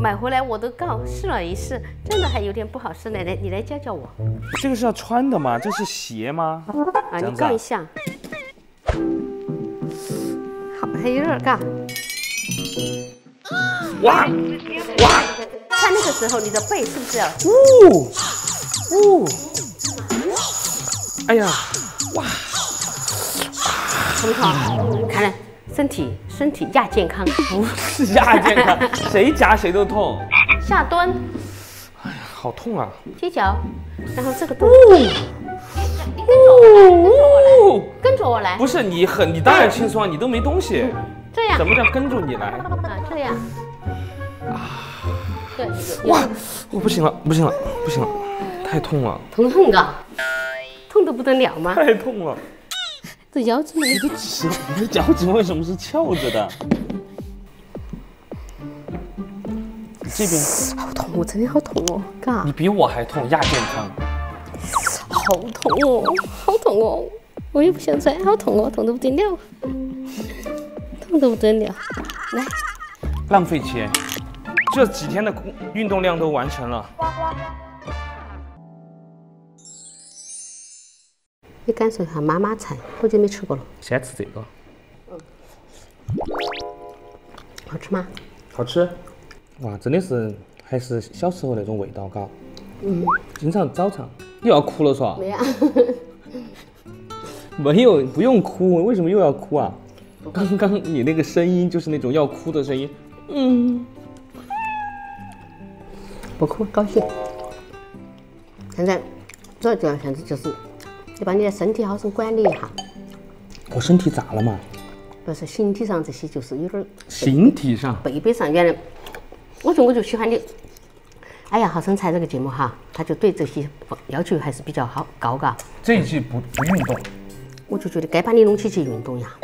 买回来我都告试了一试，真的还有点不好试。奶奶，你来教教我这个是要穿的吗？这是鞋吗？啊，你告一下。好，还有点尬。哇哇穿那个时候，你的背是不是要？呜呜！哎呀，哇很好，看来身体身体亚健康。不 是亚健康，谁夹谁都痛，下蹲，哎呀好痛啊！踢脚，然后这个动作，你跟着我来，跟着我来，不是你很，你当然轻松啊，你都没东西，这样怎么叫跟着你来？啊，这样。啊对，哇，我不行了，不行了，不行了，太痛了，疼痛的，痛得不得了吗？太痛了！这腰这么你的趾，你的脚趾为什么是翘着的？这边好痛，我真的好痛哦，嘎你，比我还痛，亚健康。好痛哦，好痛哦，我也不想穿，好痛哦，痛得不得了，痛得不得了。来，浪费钱，这几天的运动量都完成了。你感受一下妈妈菜，好久没吃过了，先吃这个，嗯好吃吗？好吃。哇，真的是还是小时候那种味道，嘎。嗯。经常早上又要哭了是吧？没啊，没有，不用哭，为什么又要哭啊？刚刚你那个声音就是那种要哭的声音。嗯。不哭，高兴。现在主要就要现在就是，你把你的身体好生管理一下，我身体咋了嘛？不是形体上这些就是有点儿形体上。背背上原来，我觉得我就喜欢你。哎呀，好身材这个节目哈，他就对这些要求还是比较好高嘎。这一季不不运动。我就觉得该把你弄起去运动呀。